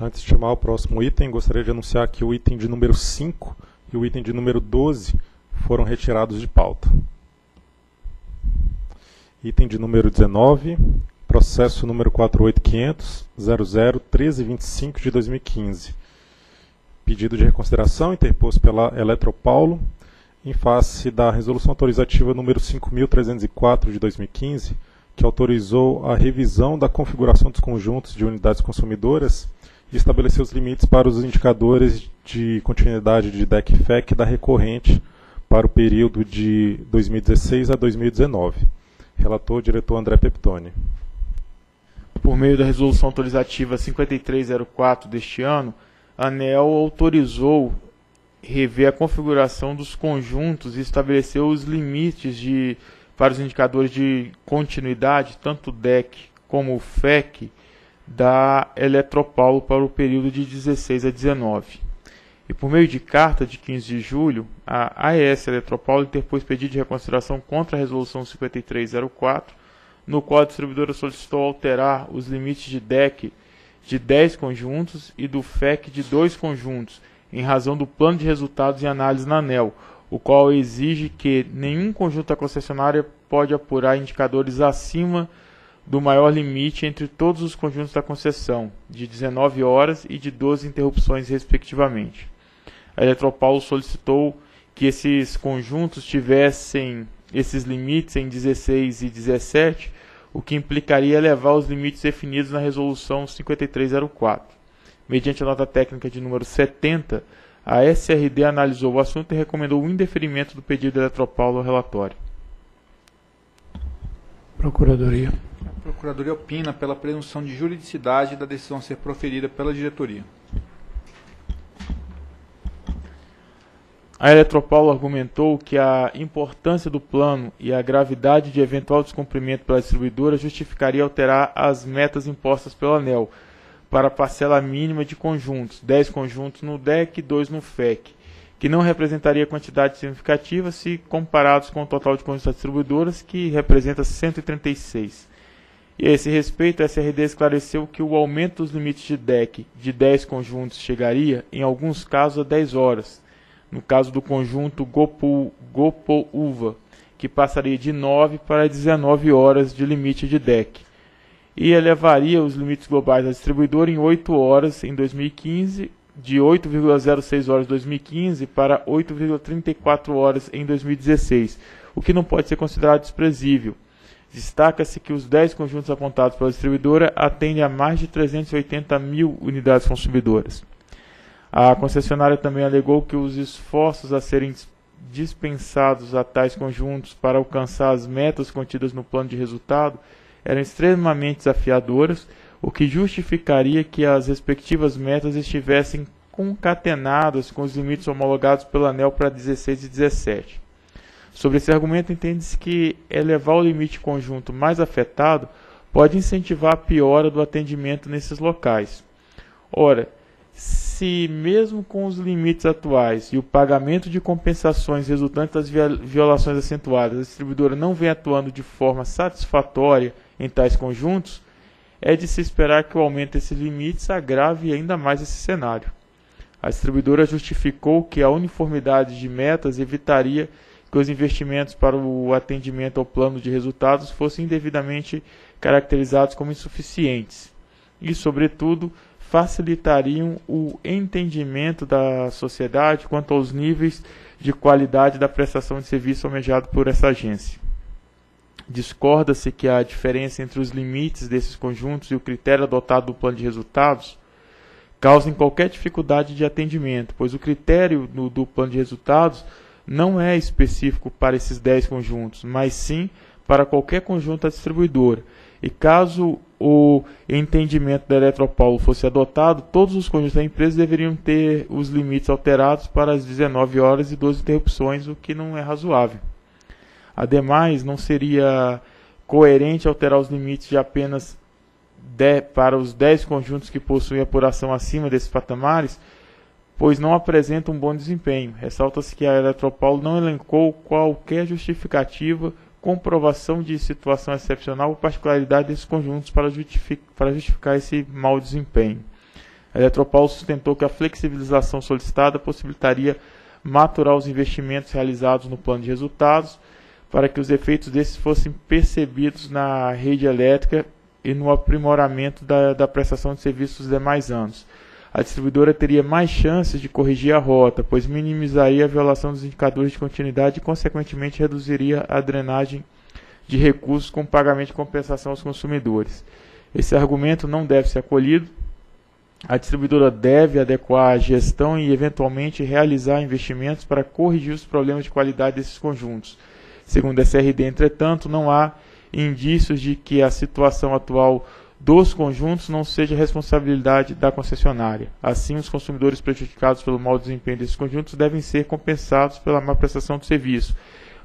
Antes de chamar o próximo item, gostaria de anunciar que o item de número 5 e o item de número 12 foram retirados de pauta. Item de número 19, processo número 48500-00-1325 de 2015. Pedido de reconsideração interposto pela Eletropaulo em face da resolução autorizativa número 5304 de 2015, que autorizou a revisão da configuração dos conjuntos de unidades consumidoras e estabeleceu os limites para os indicadores de continuidade de DEC FEC da recorrente para o período de 2016 a 2019. Relator, diretor André Peptoni. Por meio da resolução autorizativa 5304 deste ano, a ANEL autorizou rever a configuração dos conjuntos e estabeleceu os limites de, para os indicadores de continuidade, tanto DEC como FEC, da Eletropaulo para o período de 16 a 19. E por meio de carta de 15 de julho, a AES Eletropaulo interpôs pedido de reconsideração contra a resolução 5304, no qual a distribuidora solicitou alterar os limites de DEC de 10 conjuntos e do FEC de 2 conjuntos, em razão do plano de resultados e análise na ANEL, o qual exige que nenhum conjunto da concessionária pode apurar indicadores acima do maior limite entre todos os conjuntos da concessão, de 19 horas e de 12 interrupções, respectivamente. A Eletropaulo solicitou que esses conjuntos tivessem esses limites em 16 e 17, o que implicaria elevar os limites definidos na Resolução 5304. Mediante a nota técnica de número 70, a SRD analisou o assunto e recomendou o indeferimento do pedido da Eletropaulo ao relatório. Procuradoria. Procuradoria opina pela presunção de juridicidade da decisão ser proferida pela diretoria. A Eletropaulo argumentou que a importância do plano e a gravidade de eventual descumprimento pela distribuidora justificaria alterar as metas impostas pelo ANEL para a parcela mínima de conjuntos, 10 conjuntos no DEC e 2 no FEC, que não representaria quantidade significativa se comparados com o total de conjuntos distribuidoras, que representa 136. E a esse respeito, a SRD esclareceu que o aumento dos limites de DEC de 10 conjuntos chegaria, em alguns casos, a 10 horas, no caso do conjunto Gopo-Uva, que passaria de 9 para 19 horas de limite de DEC, e elevaria os limites globais da distribuidora em 8 horas em 2015, de 8,06 horas em 2015 para 8,34 horas em 2016, o que não pode ser considerado desprezível. Destaca-se que os 10 conjuntos apontados pela distribuidora atendem a mais de 380 mil unidades consumidoras. A concessionária também alegou que os esforços a serem dispensados a tais conjuntos para alcançar as metas contidas no plano de resultado eram extremamente desafiadoras, o que justificaria que as respectivas metas estivessem concatenadas com os limites homologados pela ANEL para 16 e 17. Sobre esse argumento, entende-se que elevar o limite conjunto mais afetado pode incentivar a piora do atendimento nesses locais. Ora, se mesmo com os limites atuais e o pagamento de compensações resultantes das violações acentuadas, a distribuidora não vem atuando de forma satisfatória em tais conjuntos, é de se esperar que o aumento desses limites agrave ainda mais esse cenário. A distribuidora justificou que a uniformidade de metas evitaria que os investimentos para o atendimento ao plano de resultados fossem indevidamente caracterizados como insuficientes e, sobretudo, facilitariam o entendimento da sociedade quanto aos níveis de qualidade da prestação de serviço almejado por essa agência. Discorda-se que a diferença entre os limites desses conjuntos e o critério adotado do plano de resultados causem qualquer dificuldade de atendimento, pois o critério do, do plano de resultados não é específico para esses 10 conjuntos, mas sim para qualquer conjunto da distribuidora. E caso o entendimento da Eletropaulo fosse adotado, todos os conjuntos da empresa deveriam ter os limites alterados para as 19 horas e 12 interrupções, o que não é razoável. Ademais, não seria coerente alterar os limites de apenas 10, para os 10 conjuntos que possuem apuração acima desses patamares, pois não apresentam um bom desempenho. Ressalta-se que a Eletropaulo não elencou qualquer justificativa comprovação de situação excepcional ou particularidade desses conjuntos para, justific para justificar esse mau desempenho. A Eletropaulo sustentou que a flexibilização solicitada possibilitaria maturar os investimentos realizados no plano de resultados para que os efeitos desses fossem percebidos na rede elétrica e no aprimoramento da, da prestação de serviços dos demais anos. A distribuidora teria mais chances de corrigir a rota, pois minimizaria a violação dos indicadores de continuidade e, consequentemente, reduziria a drenagem de recursos com pagamento de compensação aos consumidores. Esse argumento não deve ser acolhido. A distribuidora deve adequar a gestão e, eventualmente, realizar investimentos para corrigir os problemas de qualidade desses conjuntos. Segundo a SRD, entretanto, não há indícios de que a situação atual dos conjuntos não seja responsabilidade da concessionária. Assim, os consumidores prejudicados pelo mau desempenho desses conjuntos devem ser compensados pela má prestação do serviço,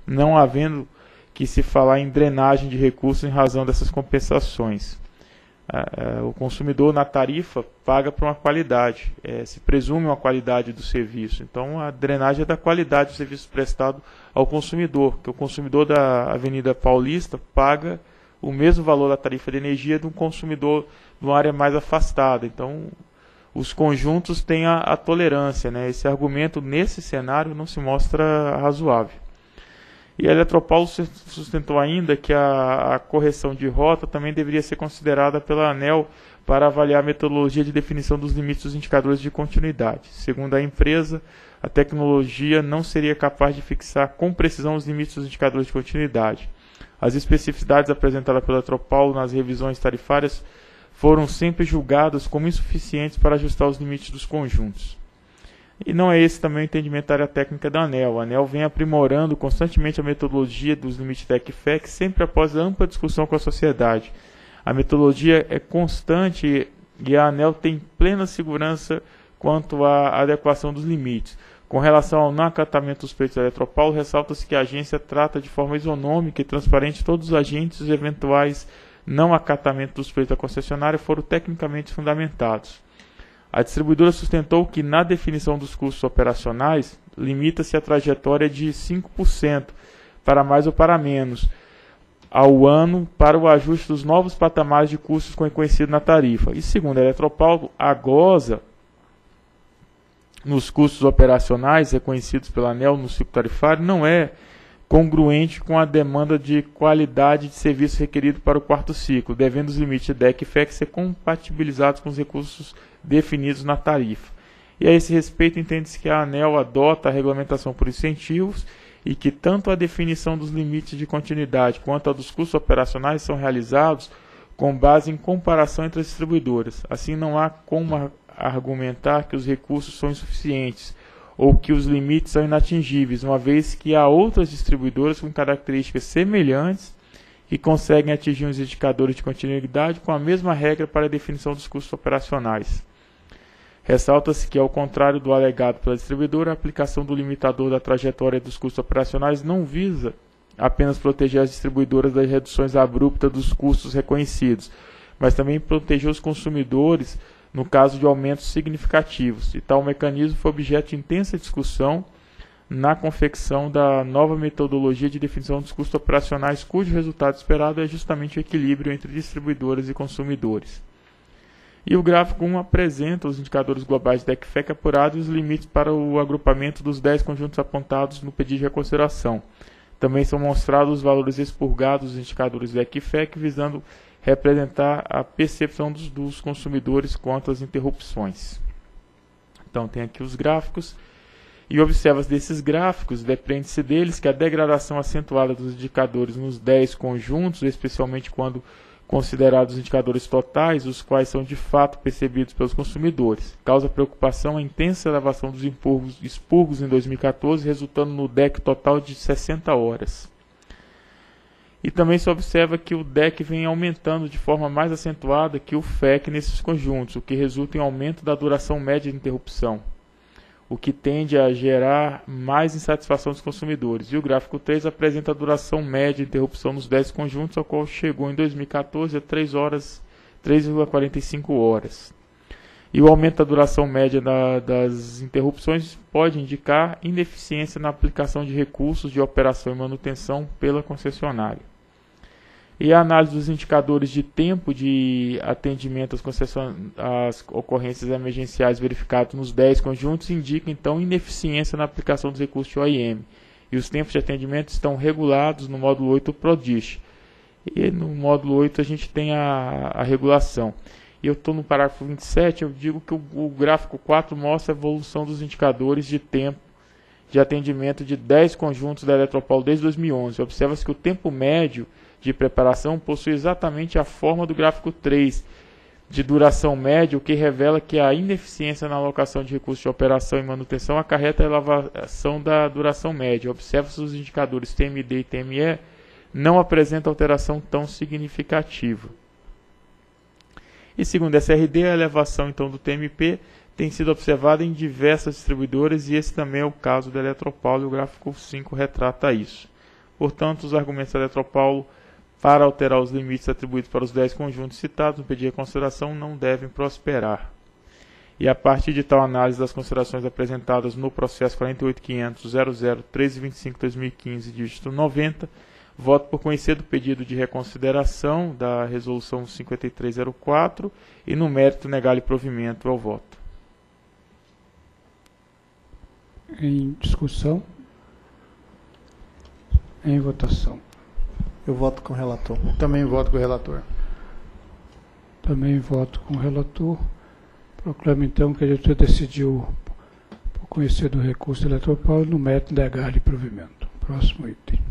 não havendo que se falar em drenagem de recursos em razão dessas compensações. O consumidor na tarifa paga por uma qualidade, é, se presume uma qualidade do serviço. Então, a drenagem é da qualidade do serviço prestado ao consumidor, que o consumidor da Avenida Paulista paga o mesmo valor da tarifa de energia de um consumidor de uma área mais afastada. Então, os conjuntos têm a, a tolerância. Né? Esse argumento, nesse cenário, não se mostra razoável. E a Eletropaulo sustentou ainda que a, a, correção de rota também deveria ser considerada pela ANEL para avaliar a metodologia de definição dos limites dos indicadores de continuidade. Segundo a empresa, a tecnologia não seria capaz de fixar com precisão os limites dos indicadores de continuidade. As especificidades apresentadas pela Eletropaulo nas revisões tarifárias foram sempre julgadas como insuficientes para ajustar os limites dos conjuntos. E não é esse também o entendimento da área técnica da ANEL. A ANEL vem aprimorando constantemente a metodologia dos limites TEC-FEC, sempre após ampla discussão com a sociedade. A metodologia é constante e a ANEL tem plena segurança quanto à adequação dos limites. Com relação ao não acatamento dos pleitos da Eletropaulo, ressalta-se que a agência trata de forma isonômica e transparente todos os agentes e eventuais não acatamento dos pleitos da concessionária foram tecnicamente fundamentados. A distribuidora sustentou que, na definição dos custos operacionais, limita-se a trajetória de 5% para mais ou para menos ao ano para o ajuste dos novos patamares de custos conhecidos na tarifa. E segundo a Eletropaulo, a goza nos custos operacionais reconhecidos pela ANEL no ciclo tarifário não é congruente com a demanda de qualidade de serviço requerido para o quarto ciclo, devendo os limites DEC e FEC ser compatibilizados com os recursos definidos na tarifa. E a esse respeito, entende-se que a ANEL adota a regulamentação por incentivos e que tanto a definição dos limites de continuidade quanto a dos custos operacionais são realizados com base em comparação entre as distribuidoras. Assim, não há como argumentar que os recursos são insuficientes ou que os limites são inatingíveis, uma vez que há outras distribuidoras com características semelhantes que conseguem atingir os indicadores de continuidade com a mesma regra para a definição dos custos operacionais. Ressalta-se que, ao contrário do alegado pela distribuidora, a aplicação do limitador da trajetória dos custos operacionais não visa apenas proteger as distribuidoras das reduções abruptas dos custos reconhecidos, mas também proteger os consumidores no caso de aumentos significativos. E tal mecanismo foi objeto de intensa discussão na confecção da nova metodologia de definição dos custos operacionais, cujo resultado esperado é justamente o equilíbrio entre distribuidores e consumidores. E o gráfico 1 apresenta os indicadores globais de DECFEC apurados e os limites para o agrupamento dos 10 conjuntos apontados no pedido de reconsideração. Também são mostrados os valores expurgados dos indicadores DECFEC, visando representar a percepção dos, dos consumidores quanto às interrupções. Então, tem aqui os gráficos. E observa desses gráficos, depende-se deles que a degradação acentuada dos indicadores nos 10 conjuntos, especialmente quando considerados os indicadores totais, os quais são de fato percebidos pelos consumidores. Causa preocupação a intensa elevação dos expurgos em 2014, resultando no DEC total de 60 horas. E também se observa que o DEC vem aumentando de forma mais acentuada que o FEC nesses conjuntos, o que resulta em aumento da duração média de interrupção o que tende a gerar mais insatisfação dos consumidores. E o gráfico 3 apresenta a duração média de interrupção nos 10 conjuntos, ao qual chegou em 2014 a 3 horas 3,45 horas. E o aumento da duração média da, das interrupções pode indicar ineficiência na aplicação de recursos de operação e manutenção pela concessionária. E a análise dos indicadores de tempo de atendimento às, às ocorrências emergenciais verificados nos 10 conjuntos indica, então, ineficiência na aplicação dos recursos de OIM. E os tempos de atendimento estão regulados no módulo 8 do PRODISH. E no módulo 8 a gente tem a, a regulação. E eu estou no parágrafo 27, eu digo que o, o gráfico 4 mostra a evolução dos indicadores de tempo de atendimento de 10 conjuntos da Eletropaulo desde 2011. Observa-se que o tempo médio de preparação possui exatamente a forma do gráfico 3 de duração média, o que revela que a ineficiência na alocação de recursos de operação e manutenção acarreta a elevação da duração média. Observa-se os indicadores TMD e TME não apresentam alteração tão significativa. E segundo a SRD, a elevação então do TMP tem sido observada em diversas distribuidoras e esse também é o caso da Eletropaulo e o gráfico 5 retrata isso. Portanto, os argumentos da Eletropaulo para alterar os limites atribuídos para os 10 conjuntos citados no pedido de consideração não devem prosperar. E a partir de tal análise das considerações apresentadas no processo 48.500.00.1325.2015, dígito 90, voto por conhecer do pedido de reconsideração da resolução 5304 e no mérito negar-lhe provimento ao voto. Em discussão. Em votação. Eu voto com o relator. Também voto com o relator. Também voto com o relator. Proclamo então que a diretoria decidiu, por conhecer do recurso eleitoral, no método negar-lhe provimento. Próximo item.